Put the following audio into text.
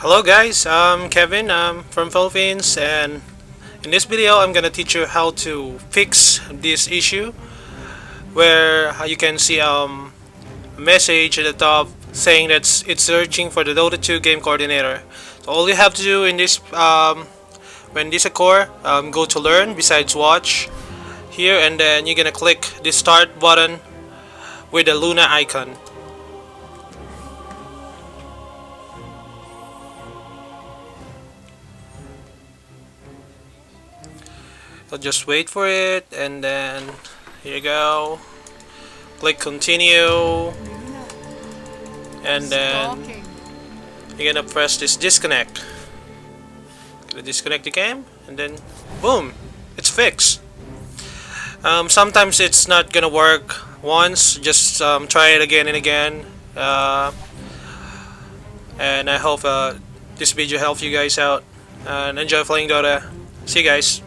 Hello guys, I'm Kevin I'm from Philippines and in this video I'm gonna teach you how to fix this issue where you can see um, a message at the top saying that it's searching for the Dota 2 game coordinator. So all you have to do in this um, when this occur, um, go to learn besides watch here and then you're gonna click the start button with the Luna icon. So just wait for it and then here you go. Click continue and then you're gonna press this disconnect. Gonna disconnect the game and then boom, it's fixed. Um, sometimes it's not gonna work once, just um, try it again and again. Uh, and I hope uh, this video helped you guys out and enjoy playing Dota. See you guys.